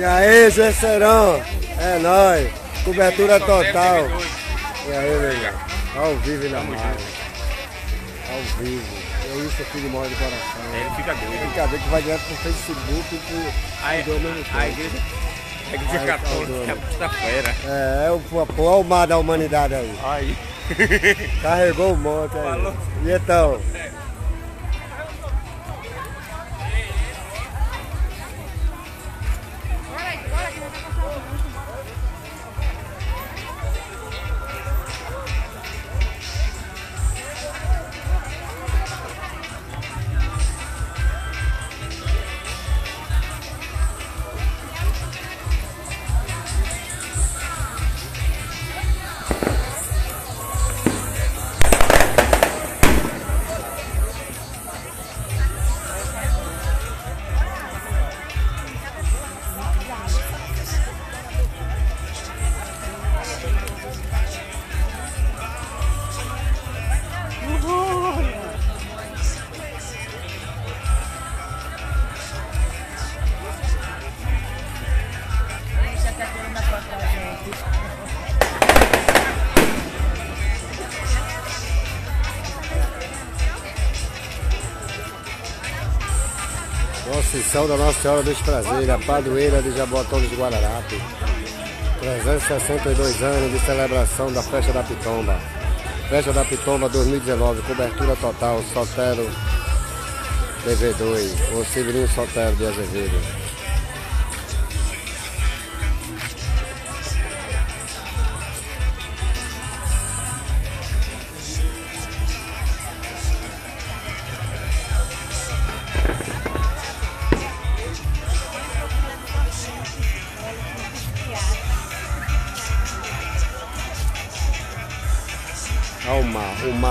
E aí, Gesserão? É nóis. Cobertura total. E aí, meu irmão? Ao vivo na mar. Ao vivo. É isso aqui de morre de coração. Ele fica doido. Fica doido que vai direto pro Facebook e pro, Aí, pro ao mesmo tempo. a igreja, a igreja Ai, católica tá é quinta-feira. É, é o, o mar da humanidade aí. Aí. Carregou o monte aí. Falou. E então? Procissão da Nossa Senhora dos Prazeres, a padroeira de Jabotão dos Guararapes. 362 anos de celebração da Festa da Pitomba. Festa da Pitomba 2019, cobertura total, Sotero TV2, o Severino Sotero de Azevedo.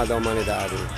Da humanidade.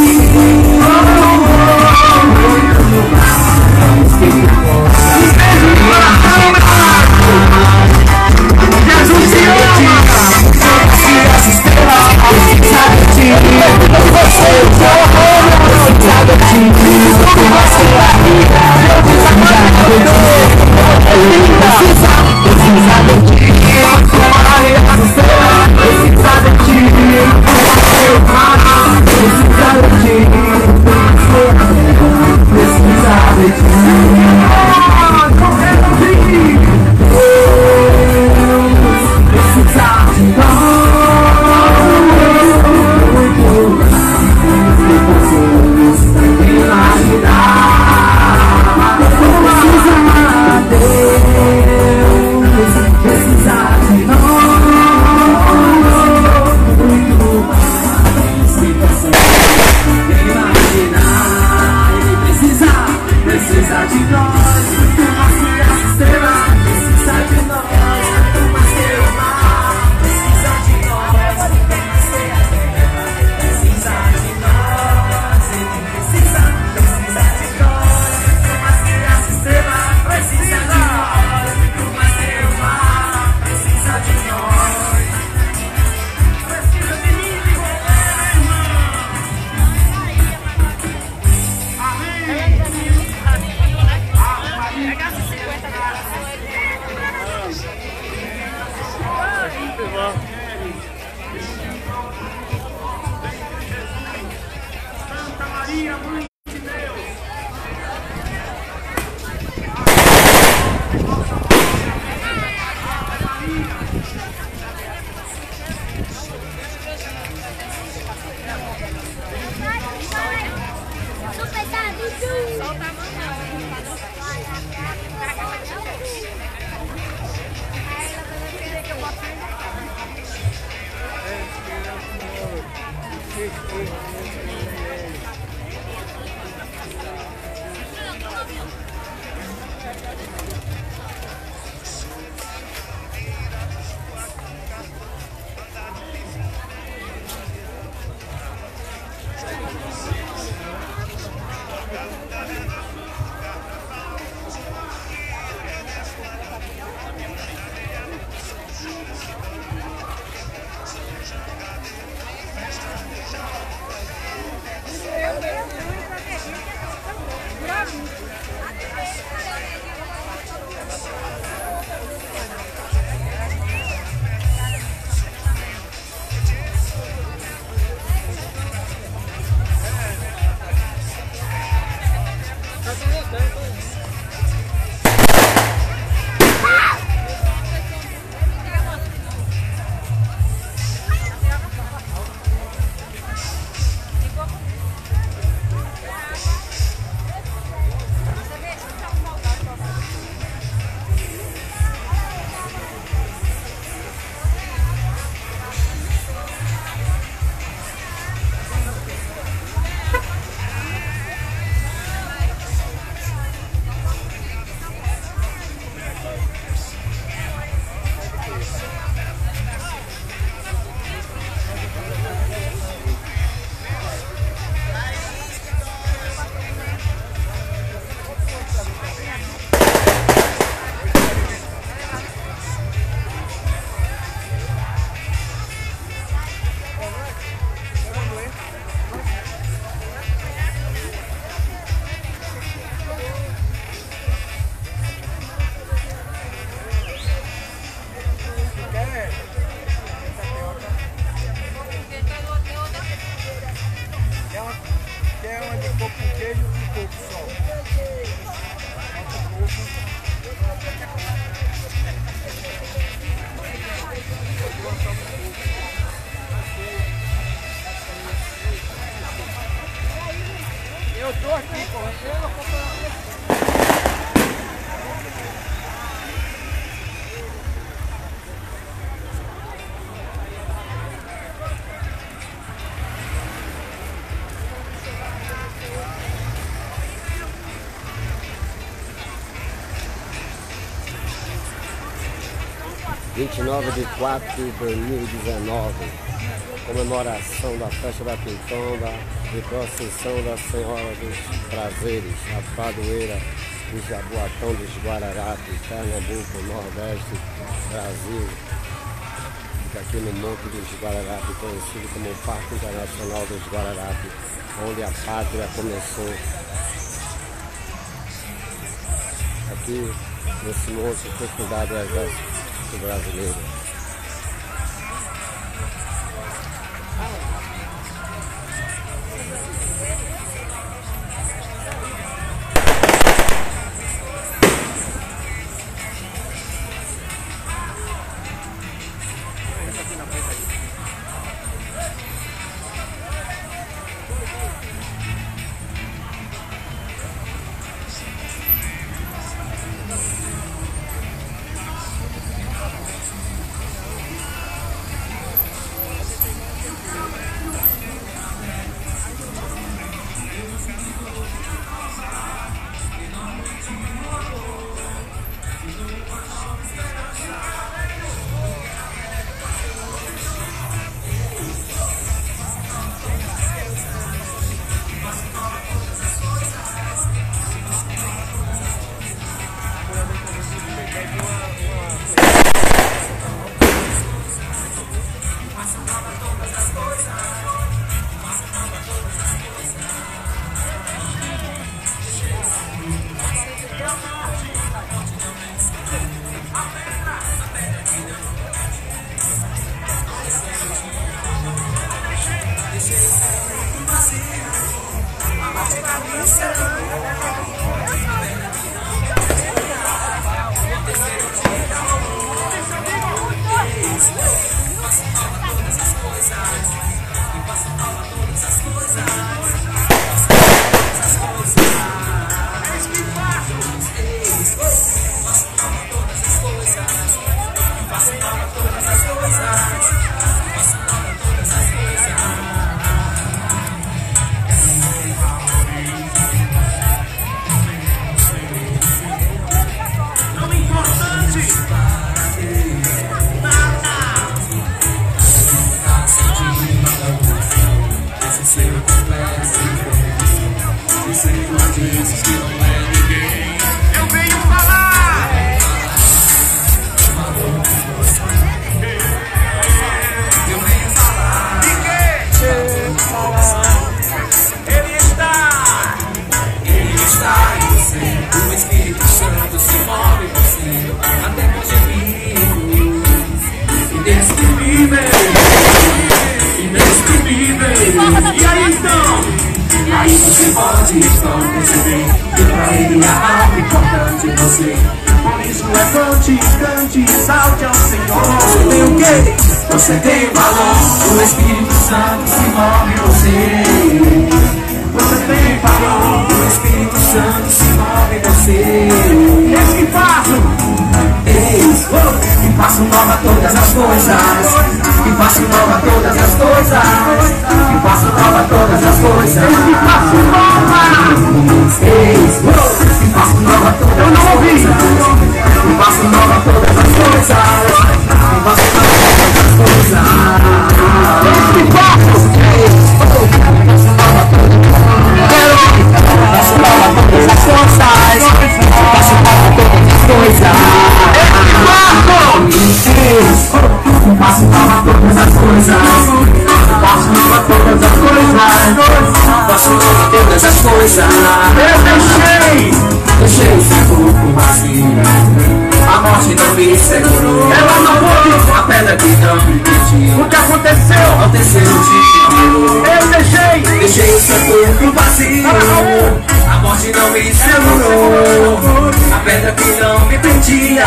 Thank you. 19 de 4 de 2019, comemoração da festa da pintonda e procissão da Senhora dos Prazeres, a Padoeira de Jaboatão dos Guararapes, Pernambuco, Nordeste, Brasil, aqui no Monte dos Guararapes, conhecido como Parque Internacional dos Guararapes, onde a pátria começou. Aqui, nesse monte, foi fundado o Exército Brasileiro. Pode então perceber que pra ele a alma importante é você. Por isso levante, cante, exalte ao Senhor. Você tem o quê? Você tem valor, o Espírito Santo se move em você. Você tem valor, o Espírito Santo se move em você. Eis que faço, eis que faço nova todas as coisas. Faço nova todas as coisas. Que faço nova todas as coisas. Que faço nova, eis oh, que faço nova todas as coisas. Que faço nova todas as coisas. Que faço nova todas as coisas. Que faço, eis oh, que faço nova todas as coisas. Faço nova todas as coisas. Faço nova todas as coisas. Faço nova todas as coisas. Faço nova todas as coisas. Faço nova todas as coisas. Eu deixei, deixei esse corpo vazio. A morte não me segurou. Ela não foi a pedra que não me pediu. O que aconteceu? Aconteceu de Eu deixei, deixei o seu corpo vazio. A morte não me segurou. A pedra que não me prendia.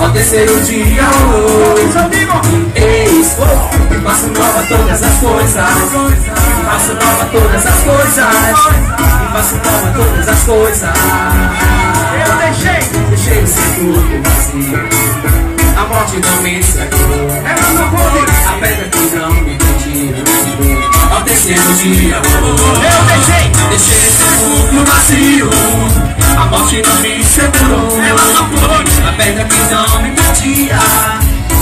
Ao terceiro dia, oh, eis, oh, faço nova todas as coisas. Faço nova todas as coisas. Faço nova todas as coisas. Eu deixei, deixei o seu corpo vazio. A morte não me pôde. A pedra que não me pediu. Ao terceiro dia, eu deixei, deixei esse corpo vazio. A morte não me segurou. Ela não pôde. A pedra que não me pedia.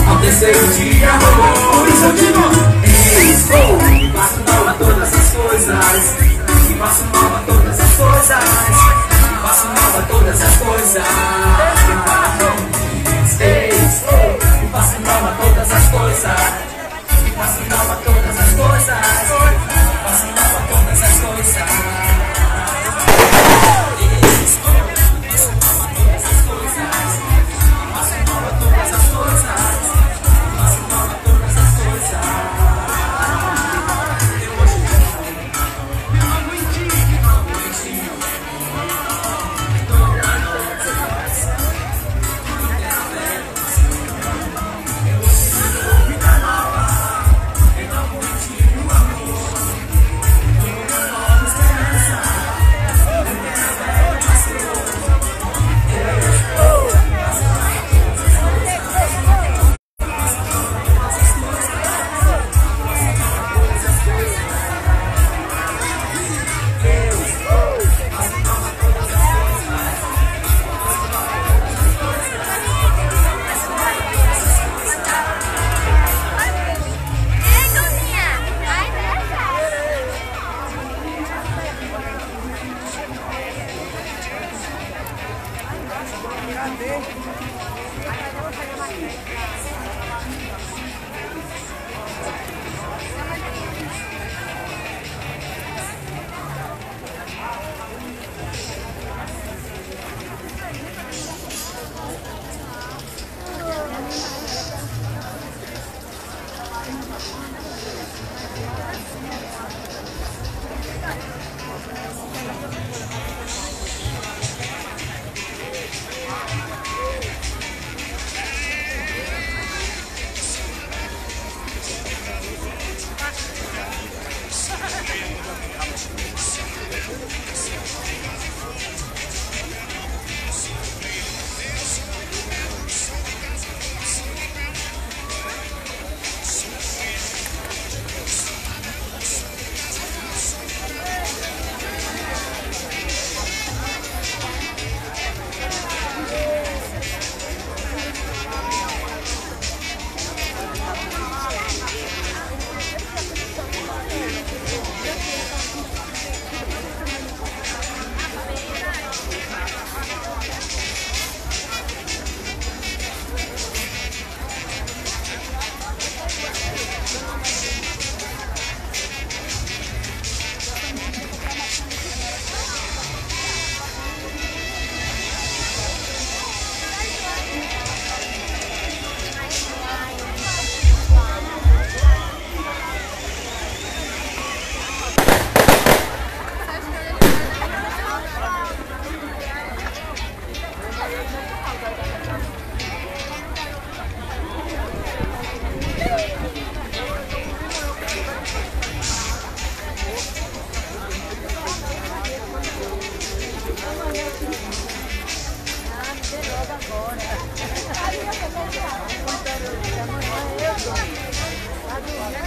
Ao terceiro dia, por isso eu digo, eis, oh, que faço nova todas as coisas. Que faço nova todas as coisas. Que faço nova todas as coisas. Eis, oh, que faço nova todas as coisas. Que faço nova todas as coisas.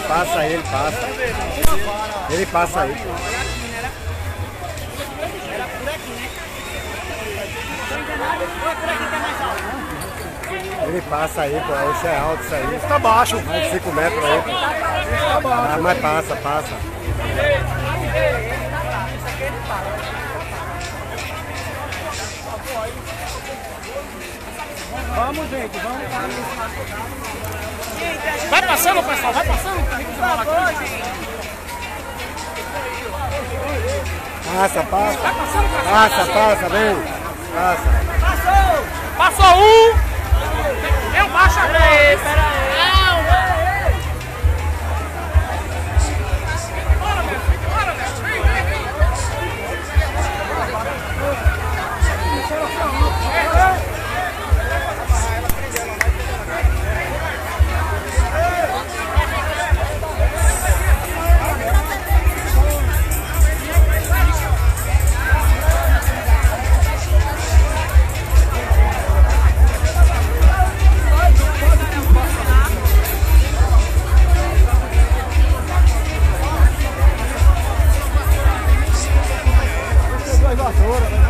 ele passa ele passa. Ele passa aí. Ele passa aí, pô. Esse é alto isso aí. Tá baixo. Mais de 5 metros aí, pô. Ah, mas passa, passa. Vamos, gente, vamos. Vai passando, pessoal, vai passando. Passa, passa. Passa, passa, vem. Passa. Passou um. Eu baixo a Peraí, peraí. Bora, Isso